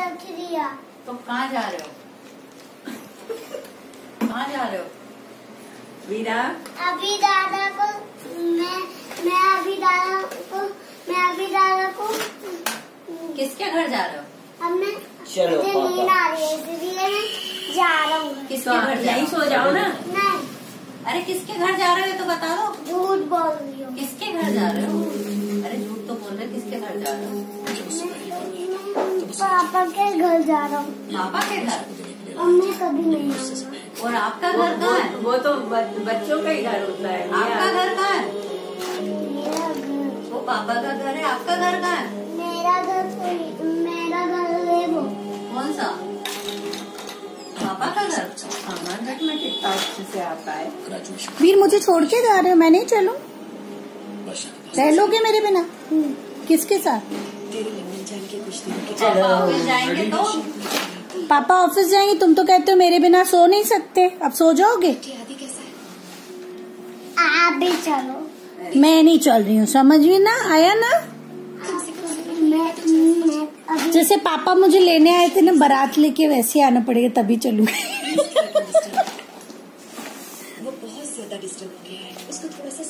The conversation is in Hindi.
रख दिया। तो कहाँ जा रहे हो? कहाँ जा रहे हो? वीरा? अभी दादा को मैं मैं अभी दादा को मैं अभी दादा को किसके घर जा रहे हो? अब मैं चलो, मुझे नींद आ रही है इसलिए मैं जा रहा हूँ। किसके घर जा रहे यहीं हो सो जाओ ना। नहीं। अरे किसके घर जा रहे हो तो बता दो। झूठ बोल रही हूँ। किसके घर जा रहे हो? अरे झूठ तो बोल रहे किसके घर जा रहे हो? पापा के घर जा रहा हूँ। पापा के घर? और मैं कभी नहीं और आपका घर कहाँ है? वो, तो बच्चों का ही घर होता है। आपका घर कहाँ है? वो पापा का घर है आपका घर कहाँ है? मेरा घर मेरा घर है वो। कौन सा? पापा का घर? सामान रख में कितना अच्छे से आता है। वीर मुझे छोड़ के जा रहे हो मैं नहीं चलूँ? रह लोगे मेरे बिना? किसके साथ? पापा ऑफ़िस जाएँगे तो। पापा ऑफ़िस जाएँगे तुम तो कहते हो मेरे बिना सो नहीं सकते। अब सो जाओगे? आप भी चलो। मैं नहीं चल रही हूँ समझ में ना? आया ना? जैसे पापा मुझे लेने आए थे ना बारात लेके वैसे आना पड़ेगा तभी चलूँगी। वो बहुत ज़्यादा डिस्टर्ब हो गया है। उसको थोड़ा सा